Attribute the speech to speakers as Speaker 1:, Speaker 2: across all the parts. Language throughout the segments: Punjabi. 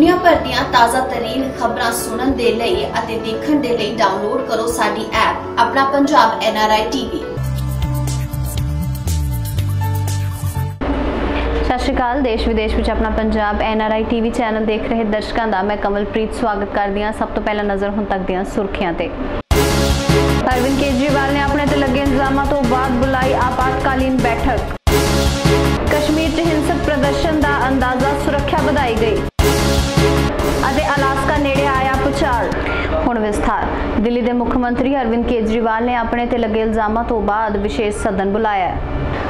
Speaker 1: ਦੁਨੀਆ ਭਰ ਦੀਆਂ ਤਾਜ਼ਾ ਤਰੀਨ ਖਬਰਾਂ ਸੁਣਨ ਦੇ ਲਈ ਅਤੇ ਦੇਖਣ ਦੇ ਲਈ ਡਾਊਨਲੋਡ ਕਰੋ ਸਾਡੀ ਐਪ ਆਪਣਾ ਪੰਜਾਬ ਐਨਆਰਆਈ ਟੀਵੀ
Speaker 2: ਸਤਿ ਸ਼੍ਰੀ ਅਕਾਲ, ਦੇਸ਼ ਵਿਦੇਸ਼ ਵਿੱਚ Apna Punjab NRI TV channel ਦੇਖ ਰਹੇ ਦਰਸ਼ਕਾਂ ਦਾ ਮੈਂ ਕਮਲਪ੍ਰੀਤ ਸਵਾਗਤ ਕਰਦੀ ਹਾਂ। ਸਭ ਤੋਂ ਪਹਿਲਾਂ ਨਜ਼ਰ ਹੁਣ ਤੱਕ ਦੀਆਂ ਸੁਰਖੀਆਂ ਤੇ। ਅਰਵਿੰਦ ਕੇਜਰੀਵਾਲ ਨੇ ਆਪਣੇ ਤੇ ਲੱਗੇ ਇਲਜ਼ਾਮਾਂ ਤੋਂ ਬਾਅਦ ਬੁਲਾਈ ਆਪਾਤਕਾਲੀਨ ਬੈਠਕ। ਕਸ਼ਮੀਰ 'ਚ ਹਿੰਸਕ ਪ੍ਰਦਰਸ਼ਨ ਦਾ ਅੰਦਾਜ਼ਾ ਸੁਰੱਖਿਆ ਵਧਾਈ ਗਈ। ਦੇ ਮੁੱਖ ਮੰਤਰੀ ਅਰਵਿੰਦ ਕੇਜਰੀਵਾਲ ਨੇ ਆਪਣੇ ਤੇ ਲੱਗੇ ਇਲਜ਼ਾਮਾਂ ਤੋਂ ਬਾਅਦ ਵਿਸ਼ੇਸ਼ ਸਦਨ ਬੁਲਾਇਆ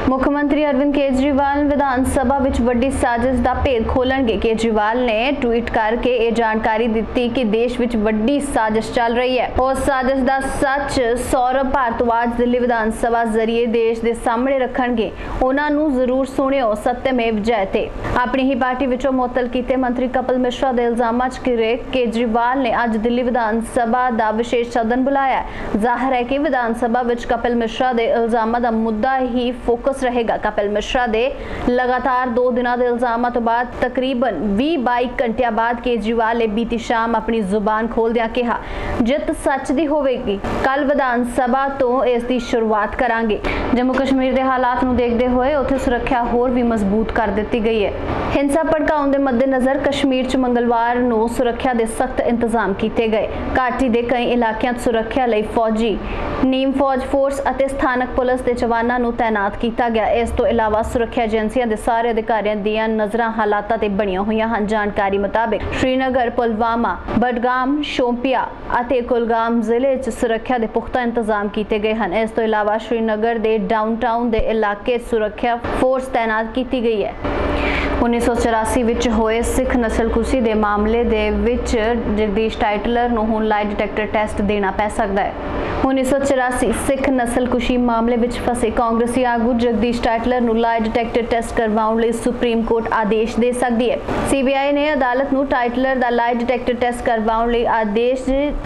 Speaker 2: ਮੁੱਖ ਮੰਤਰੀ ਅਰਵਿੰਦ ਕੇਜਰੀਵਾਲ ਵਿਧਾਨ ਸਭਾ ਵਿੱਚ ਵੱਡੀ ਸਾਜ਼ਿਸ਼ ਦਾ ਭੇਦ ਖੋਲਣਗੇ। ਕੇਜਰੀਵਾਲ ਨੇ ਟਵੀਟ ਕਰਕੇ ਇਹ ਜਾਣਕਾਰੀ ਦਿੱਤੀ ਕਿ ਦੇਸ਼ ਵਿੱਚ ਵੱਡੀ ਸਾਜ਼ਿਸ਼ ਚੱਲ ਰਹੀ ਹੈ। ਉਸ ਸਾਜ਼ਿਸ਼ ਦਾ ਸੱਚ ਸੌਰਵ ਭਾਰਤਵਾਜ ਦਿੱਲੀ ਵਿਧਾਨ ਸਭਾ ਜ਼ਰੀਏ ਦੇਸ਼ ਦੇ ਸਾਹਮਣੇ ਰੱਖਣਗੇ। ਉਹਨਾਂ ਨੂੰ ਜ਼ਰੂਰ ਸੁਣਿਓ। ਸਤਿਅਮੇਵ ਜੈਤੇ ਆਪਣੀ ਹੀ ਪਾਰਟੀ ਵਿੱਚੋਂ ਮੁਅੱਤਲ ਕੀਤੇ ਮੰਤਰੀ ਕਪਲ ਮਿਸ਼ਰਾ ਦੇ ਇਲਜ਼ਾਮਾਂ 'ਚ ਘਿਰੇ। ਕੇਜਰੀਵਾਲ ਨੇ ਅੱਜ ਦਿੱਲੀ ਵਿਧਾਨ ਸਭਾ ਦਾ ਵਿਸ਼ੇਸ਼ ਸਦਨ ਬੁਲਾਇਆ ਹੈ। ਜ਼ਾਹਰ ਹੈ ਕਿ ਵਿਧਾਨ ਸਭਾ ਵਿੱਚ ਕਪਿਲ ਮਿਸ਼ਰਾ ਦੇ ਇਲਜ਼ਾਮਾਂ ਦਾ ਮੁੱਦਾ ਹੀ ਫੋਕਸ ਰਹੇਗਾ। ਕਪਿਲ ਮਿਸ਼ਰਾ ਦੇ ਲਗਾਤਾਰ 2 ਦਿਨਾਂ ਦੇ ਇਲਜ਼ਾਮਾਂ ਤੋਂ ਬਾਅਦ ਤਕਰੀਬਨ 20-22 ਘੰਟਿਆਂ ਬਾਅਦ ਕੇਜਰੀਵਾਲ ਨੇ ਬੀਤੀ ਸ਼ਾਮ ਆਪਣੀ ਜ਼ੁਬਾਨ ਖੋਲਦਿਆਂ ਕਿਹਾ, ਜਿੱਤ ਸੱਚ ਦੀ ਹੋਵੇਗੀ। ਕੱਲ ਵਿਧਾਨ ਸਭਾ ਤੋਂ ਇਸ ਦੀ ਸ਼ੁਰੂਆਤ ਕਰਾਂਗੇ। ਜੰਮੂ ਕਸ਼ਮੀਰ ਦੇ ਹਾਲਾਤ ਨੂੰ ਦੇਖਦੇ ਹੋਏ ਉੱਥੇ ਸੁਰੱਖਿਆ ਹੋਰ ਵੀ ਮਜ਼ਬੂਤ ਕਰ ਦਿੱਤੀ ਗਈ ਹੈ। ਹਿੰਸਾ ਭੜਕਾਉਣ ਦੇ ਮੱਦੇਨਜ਼ਰ ਕਸ਼ਮੀਰ 'ਚ ਮੰਗਲਵਾਰ ਨੂੰ ਸੁਰੱਖਿਆ ਦੇ ਸਖਤ ਇੰਤਜ਼ਾਮ ਕੀਤੇ ਗਏ। ਘਾਟੀ ਦੇ ਕਈ ਇਲਾਕਿਆਂ ਸੁਰੱਖਿਆ ਲਈ ਫੌਜੀ, ਨੀਮ ਫੌਜ ਫੋਰਸ ਅਤੇ ਸਥਾਨਕ ਪੁਲਿਸ ਦੇ ਜਵਾਨਾਂ ਨੂੰ ਤਾਇਨਾਤ ਕੀਤਾ ਗਿਆ। ਇਸ ਤੋਂ ਇਲਾਵਾ ਸੁਰੱਖਿਆ ਏਜੰਸੀਆਂ ਦੇ ਸਾਰੇ ਅਧਿਕਾਰੀਆਂ ਦੀਆਂ ਨਜ਼ਰਾਂ ਹਾਲਾਤਾਂ ਤੇ ਬਣੀਆਂ ਹੋਈਆਂ ਹਨ। ਜਾਣਕਾਰੀ ਮੁਤਾਬਕ ਸ਼੍ਰੀਨਗਰ, ਪੁਲਵਾਮਾ, ਬਡਗਾਮ, ਸ਼ੋਪੀਆ ਅਤੇ ਕੁਲਗਾਮ ਜ਼ਿਲ੍ਹੇ 'ਚ ਸੁਰੱਖਿਆ ਦੇ ਪੁਖਤਾ ਇੰਤਜ਼ਾਮ ਕੀਤੇ ਗਏ ਹਨ। ਇਸ ਤੋਂ ਇਲਾਵਾ ਸ਼੍ਰੀਨਗਰ ਦੇ ਡਾਊਨਟਾਊਨ ਦੇ ਇਲਾਕੇ ਸੁਰੱਖਿਆ ਫੋਰਸ ਤਾਇਨਾਤ ਕੀਤੀ ਗਈ ਹੈ। 1984 ਵਿੱਚ ਹੋਏ ਸਿੱਖ ਨਸਲਕੁਸ਼ੀ ਦੇ ਮਾਮਲੇ ਦੇ ਵਿੱਚ ਜਗਦੀਸ਼ ਟਾਈਟਲਰ ਨੂੰ ਹੁਣ ਲਾਈ ਡਿਟੈਕਟਰ ਟੈਸਟ ਦੇਣਾ ਪੈ ਸਕਦਾ ਹੈ। 1984 ਸਿੱਖ ਨਸਲਕੁਸ਼ੀ ਮਾਮਲੇ ਵਿੱਚ ਫਸੇ ਕਾਂਗਰਸੀ ਆਗੂ ਜਗਦੀਸ਼ ਟਾਈਟਲਰ ਨੂੰ ਲਾਈ ਡਿਟੈਕਟਰ ਟੈਸਟ ਕਰਵਾਉਣ ਲਈ ਸੁਪਰੀਮ ਕੋਰਟ ਆਦੇਸ਼ ਦੇ ਸਕਦੀ ਹੈ। ਸੀਬੀਆਈ ਨੇ ਅਦਾਲਤ ਨੂੰ ਟਾਈਟਲਰ ਦਾ ਲਾਈ ਡਿਟੈਕਟਰ ਟੈਸਟ ਕਰਵਾਉਣ ਲਈ ਆਦੇਸ਼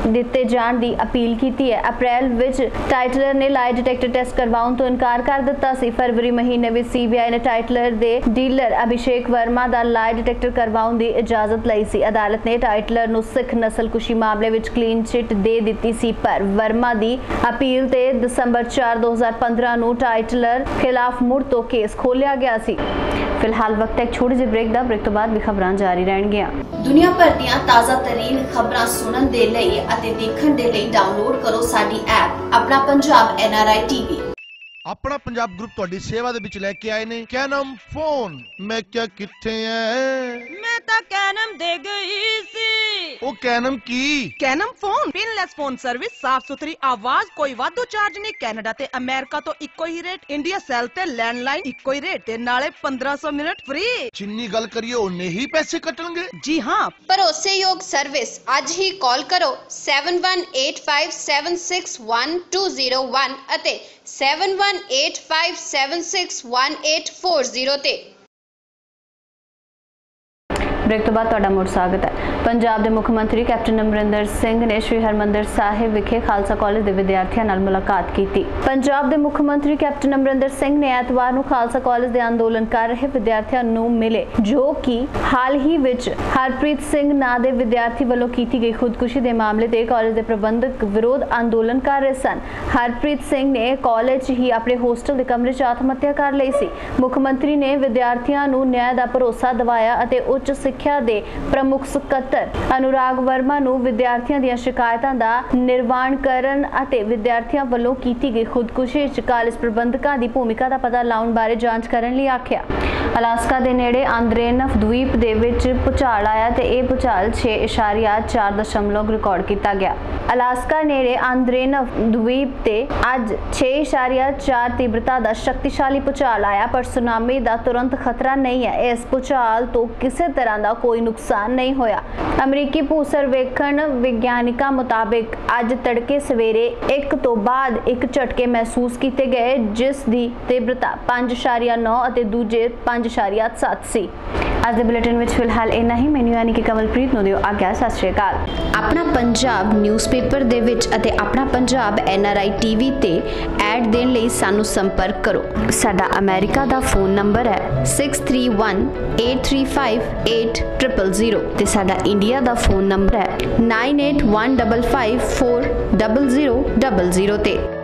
Speaker 2: ਦਿੱਤੇ ਜਾਣ ਦੀ ਅਪੀਲ ਕੀਤੀ ਹੈ। ਅਪ੍ਰੈਲ ਵਿੱਚ ਟਾਈਟਲਰ ਨੇ ਲਾਈ ਡਿਟੈਕਟਰ ਟੈਸਟ ਕਰਵਾਉਣ ਤੋਂ ਇਨਕਾਰ ਕਰ ਦਿੱਤਾ ਸੀ। ਫਰਵਰੀ ਮਹੀਨੇ ਵਿੱਚ ਸੀਬੀਆਈ ਨੇ ਟਾਈਟਲਰ ਦੇ ਡੀਲਰ ਅਭਿਸ਼ੇਕ ਵਰਮਾ ਦਾ ਲਾਈ ਡਿਟੈਕਟਰ ਕਰਵਾਉਣ ਦੀ ਇਜਾਜ਼ਤ ਲਈ ਸੀ। ਅਦਾਲਤ ਨੇ ਟਾਈਟਲਰ ਨੂੰ ਸਿੱਖ ਨਸਲਕੁਸ਼ੀ ਮਾਮਲੇ ਵਿੱਚ ਕਲੀਨ ਚਿੱਟ ਦੇ ਦਿੱਤੀ ਸੀ, ਪਰ ਵਰਮਾ ਦੀ ਅਪੀਲ ਤੇ ਦਸੰਬਰ 4 2015 ਨੂੰ ਟਾਈਟਲਰ ਖਿਲਾਫ ਮੁੜ ਤੋਂ ਕੇਸ ਖੋਲ੍ਹਿਆ ਗਿਆ ਸੀ। ਫਿਲਹਾਲ ਵਕਤ ਇੱਕ ਛੋਟੀ ਜਿਹੀ ਬ੍ਰੇਕ ਦਾ ਬ੍ਰੇਕ ਤੋਂ ਬਾਅਦ ਵੀ ਖਬਰਾਂ ਜਾਰੀ ਰਹਿਣਗੀਆਂ।
Speaker 1: ਦੁਨੀਆ ਭਰ ਦੀਆਂ ਤਾਜ਼ਾ ਤਰੀਨ ਖਬਰਾਂ ਸੁਣਨ ਦੇ ਲਈ ਅਤੇ ਦੇਖਣ ਦੇ ਲਈ ਡਾਊਨਲੋਡ ਕਰੋ ਸਾਡੀ ਐਪ ਆਪਣਾ ਪੰਜਾਬ ਐਨਆਰਆਈ ਟੀਵੀ
Speaker 3: ਆਪਣਾ ਪੰਜਾਬ ਗਰੁੱਪ ਤੁਹਾਡੀ ਸੇਵਾ ਦੇ ਵਿੱਚ ਲੈ ਕੇ ਆਏ ਨੇ। Canam phone. ਮੈਂ ਕਿਹਾ ਕਿੱਥੇ ਐ?
Speaker 4: ਮੈਂ ਤਾਂ ਕੈਨਮ ਦੇ ਗਈ ਸੀ।
Speaker 3: ਉਹ ਕੈਨਮ ਕੀ?
Speaker 4: Canam phone. Pinless phone service ਸਾਫ਼ ਸੁਥਰੀ ਆਵਾਜ਼ ਕੋਈ ਵਾਧੂ ਚਾਰਜ ਨਹੀਂ। ਕੈਨੇਡਾ ਤੇ ਅਮਰੀਕਾ ਤੋਂ ਇੱਕੋ ਹੀ ਰੇਟ ਇੰਡੀਆ ਸੈਲ ਤੇ ਲੈਂਡਲਾਈਨ ਇੱਕੋ ਹੀ ਰੇਟ ਤੇ ਨਾਲੇ 1500 ਮਿੰਟ ਫ੍ਰੀ
Speaker 3: ਜਿੰਨੀ ਗੱਲ ਕਰੀਏ ਉਨੇ ਹੀ ਪੈਸੇ ਕੱਟਣਗੇ।
Speaker 4: ਜੀ ਹਾਂ।
Speaker 5: ਭਰੋਸੇਯੋਗ ਸਰਵਿਸ ਅੱਜ ਹੀ ਕਾਲ ਕਰੋ 7185761201 ਅਤੇ 7185761840 ਤੇ।
Speaker 2: ਬ੍ਰੇਕ ਤੋਂ ਬਾਅਦ ਤੁਹਾਡਾ ਮੁੜ ਸਵਾਗਤ ਹੈ। ਪੰਜਾਬ ਦੇ ਮੁੱਖ ਮੰਤਰੀ ਕੈਪਟਨ ਅਮਰਿੰਦਰ ਸਿੰਘ ਨੇ ਸ੍ਰੀ ਹਰਮੰਦਰ ਸਾਹਿਬ ਵਿਖੇ ਖਾਲਸਾ ਕਾਲਜ ਦੇ ਵਿਦਿਆਰਥੀਆਂ ਨਾਲ ਮੁਲਾਕਾਤ ਕੀਤੀ। ਪੰਜਾਬ ਦੇ ਮੁੱਖ ਮੰਤਰੀ ਕੈਪਟਨ ਅਮਰਿੰਦਰ ਸਿੰਘ ਨੇ ਐਤਵਾਰ ਨੂੰ ਖਾਲਸਾ ਕਾਲਜ ਦੇ ਅੰਦੋਲਨ ਕਰ ਰਹੇ ਵਿਦਿਆਰਥੀਆਂ ਨੂੰ ਮਿਲੇ, ਜੋ ਕਿ ਹਾਲ ਹੀ ਵਿੱਚ ਹਰਪ੍ਰੀਤ ਸਿੰਘ ਨਾਂ ਦੇ ਵਿਦਿਆਰਥੀ ਵੱਲੋਂ ਕੀਤੀ ਗਈ ਖੁਦਕੁਸ਼ੀ ਦੇ ਮਾਮਲੇ ਤੇ ਕਾਲਜ ਦੇ ਪ੍ਰਬੰਧਕ ਵਿਰੋਧ ਅੰਦੋਲਨ ਕਰ ਰਹੇ ਸਨ। ਹਰਪ੍ਰੀਤ ਸਿੰਘ ਨੇ ਕਾਲਜ ਹੀ ਆਪਣੇ ਹੋਸਟਲ ਦੇ ਕਮਰੇ 'ਚ ਆਤਮ ਹੱਤਿਆ ਕਰ ਲਈ ਸੀ। ਮੁੱਖ ਮੰਤਰੀ ਨੇ ਵਿਦਿਆਰਥੀਆਂ ਨੂੰ ਨਿਆਂ ਦਾ ਭਰੋਸਾ ਦਿਵਾਇਆ ਅਤੇ ਉੱਚ ਸਿੱਖਿਆ ਦੇ ਪ੍ਰਮੁੱਖ ਸਕੱਤਰ ਅਨੁਰਾਗ ਵਰਮਾ ਨੂੰ ਵਿਦਿਆਰਥੀਆਂ ਦੀਆਂ ਸ਼ਿਕਾਇਤਾਂ ਦਾ ਨਿਰਵਾਣ ਕਰਨ ਅਤੇ ਵਿਦਿਆਰਥੀਆਂ ਵੱਲੋਂ ਕੀਤੀ ਗਈ ਖੁਦਕੁਸ਼ੀ ਵਿੱਚ ਕਾਲਜ ਪ੍ਰਬੰਧਕਾਂ ਦੀ ਭੂਮਿਕਾ ਦਾ ਪਤਾ ਲਾਉਣ ਬਾਰੇ ਜਾਂਚ ਕਰਨ ਲਈ ਆਖਿਆ। ਅਲਾਸਕਾ ਦੇ ਨੇੜੇ ਆਂਦਰੇਨਫ ਦਵੀਪ ਦੇ ਵਿੱਚ ਭੂਚਾਲ ਆਇਆ ਤੇ ਇਹ ਭੂਚਾਲ 6.4 ਦਸ਼ਮਲਵ ਰਿਕਾਰਡ ਕੀਤਾ ਗਿਆ। ਅਲਾਸਕਾ ਨੇੜੇ ਆਂਦਰੇਨਫ ਦਵੀਪ ਤੇ ਅੱਜ 6.4 ਤੀਬਰਤਾ ਦਾ ਸ਼ਕਤੀਸ਼ਾਲੀ ਭੂਚਾਲ ਆਇਆ, ਪਰ ਸੁਨਾਮੀ ਦਾ ਤੁਰੰਤ ਖਤਰਾ ਨਹੀਂ ਹੈ। ਇਸ ਭੂਚਾਲ ਤੋਂ ਕਿਸੇ ਤਰ੍ਹਾਂ ਦਾ ਕੋਈ ਨੁਕਸਾਨ ਨਹੀਂ ਹੋਇਆ। ਅਮਰੀਕੀ ਭੂ ਸਰਵੇਖਣ ਵਿਗਿਆਨਿਕਾਂ ਮੁਤਾਬਕ ਅੱਜ ਤੜਕੇ ਸਵੇਰੇ 1 ਤੋਂ ਬਾਅਦ ਇੱਕ ਝਟਕੇ ਮਹਿਸੂਸ ਕੀਤੇ ਗਏ, ਜਿਸ ਦੀ ਤੀਬਰਤਾ 5.9 ਅਤੇ ਦੂਜੇ 5.7 ਸੀ।
Speaker 6: ਅੱਜ ਦੇ ਬੁਲੇਟਿਨ ਵਿੱਚ ਫਿਲਹਾਲ ਇੰਨਾ ਹੀ। ਮੈਨੂੰ ਯਾਨੀ ਕਿ ਕਮਲਪ੍ਰੀਤ ਨੂੰ ਦਿਓ ਆਗਿਆ। ਸਤਿ ਸ਼੍ਰੀ ਅਕਾਲ।
Speaker 2: ਆਪਣਾ ਪੰਜਾਬ ਨਿਊਜ਼ਪੇਪਰ ਦੇ ਵਿੱਚ ਅਤੇ ਆਪਣਾ ਪੰਜਾਬ ਐਨਆਰਆਈ ਟੀਵੀ ਤੇ ਐਡ ਦੇਣ ਲਈ ਸਾਨੂੰ ਸੰਪਰਕ ਕਰੋ। ਸਾਡਾ ਅਮਰੀਕਾ ਦਾ ਫੋਨ ਨੰਬਰ ਹੈ 6318358000 ਤੇ ਸਾਡਾ ਇੰਡੀਆ ਦਾ ਫੋਨ ਨੰਬਰ ਹੈ 9815540000 ਤੇ।